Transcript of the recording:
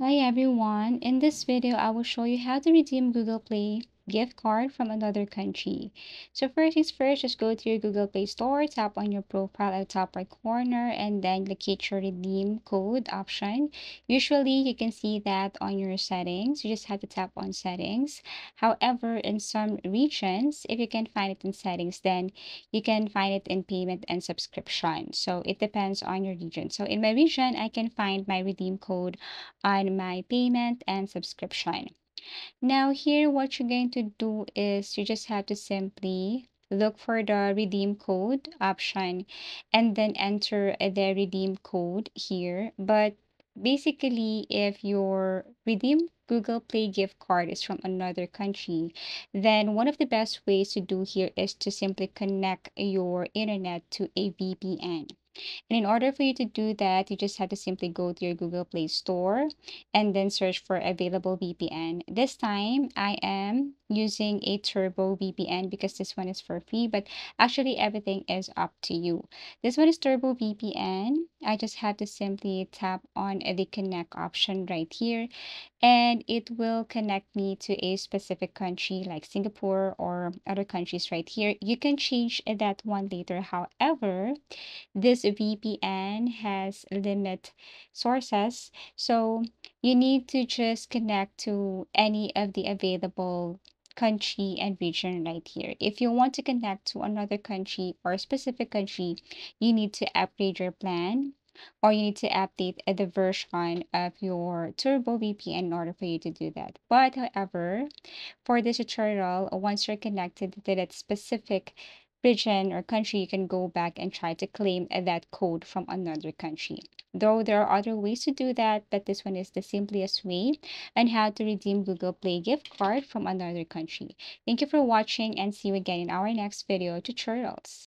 Hi everyone, in this video I will show you how to redeem Google Play gift card from another country. So first things first, just go to your Google Play Store, tap on your profile at top right corner, and then locate your redeem code option. Usually you can see that on your settings. You just have to tap on settings. However, in some regions, if you can find it in settings, then you can find it in payment and subscription. So it depends on your region. So in my region, I can find my redeem code on my payment and subscription. Now here, what you're going to do is you just have to simply look for the redeem code option and then enter the redeem code here. But basically, if your redeem Google Play gift card is from another country, then one of the best ways to do here is to simply connect your internet to a VPN. And in order for you to do that, you just have to simply go to your Google Play Store and then search for available VPN. This time, I am using a Turbo VPN because this one is for free, but actually everything is up to you. This one is Turbo VPN. I just have to simply tap on the connect option right here and it will connect me to a specific country like Singapore or other countries right here. You can change that one later. However, this VPN has limit sources, so you need to just connect to any of the available country and region right here. If you want to connect to another country or specific country, you need to upgrade your plan or you need to update the version of your Turbo VPN in order for you to do that. But however, for this tutorial, once you're connected to that specific region or country, you can go back and try to claim that code from another country. Though there are other ways to do that, but this one is the simplest way and how to redeem Google Play gift card from another country. Thank you for watching and see you again in our next video tutorials.